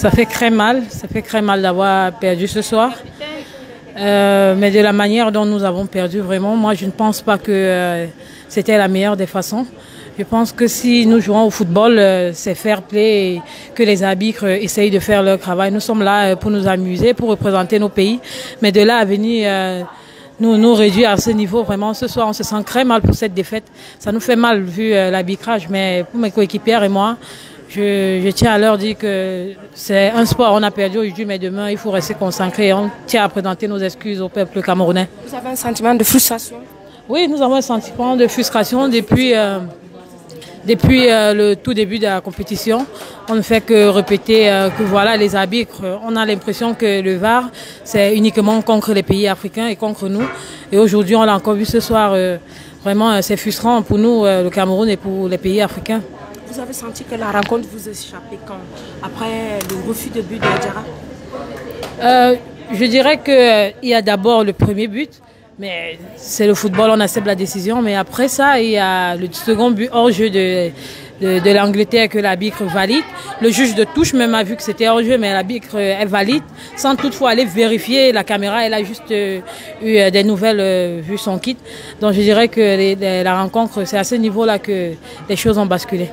Ça fait très mal, ça fait très mal d'avoir perdu ce soir. Euh, mais de la manière dont nous avons perdu, vraiment, moi je ne pense pas que euh, c'était la meilleure des façons. Je pense que si nous jouons au football, euh, c'est fair play et que les arbitres essayent de faire leur travail. Nous sommes là pour nous amuser, pour représenter nos pays. Mais de là à venir nous, nous réduire à ce niveau, vraiment, ce soir, on se sent très mal pour cette défaite. Ça nous fait mal vu l'arbitrage, mais pour mes coéquipières et moi, je, je tiens à leur dire que c'est un sport, on a perdu aujourd'hui, mais demain, il faut rester concentré. On tient à présenter nos excuses au peuple camerounais. Vous avez un sentiment de frustration? Oui, nous avons un sentiment de frustration depuis, euh, depuis euh, le tout début de la compétition. On ne fait que répéter euh, que voilà, les arbitres, on a l'impression que le VAR, c'est uniquement contre les pays africains et contre nous. Et aujourd'hui, on l'a encore vu ce soir, euh, vraiment, c'est frustrant pour nous, le Cameroun, et pour les pays africains. Vous avez senti que la rencontre vous échappait quand? Après le refus de but de Diarra Euh, je dirais qu'il y a d'abord le premier but, mais c'est le football, on accepte la décision. Mais après ça, il y a le second but hors jeu de, de, l'Angleterre que l'arbitre valide. Le juge de touche même a vu que c'était hors jeu, mais l'arbitre euh, elle valide, sans toutefois aller vérifier la caméra. Elle a juste euh, eu euh, des nouvelles euh, vu son kit. Donc je dirais que la rencontre, c'est à ce niveau-là que les choses ont basculé.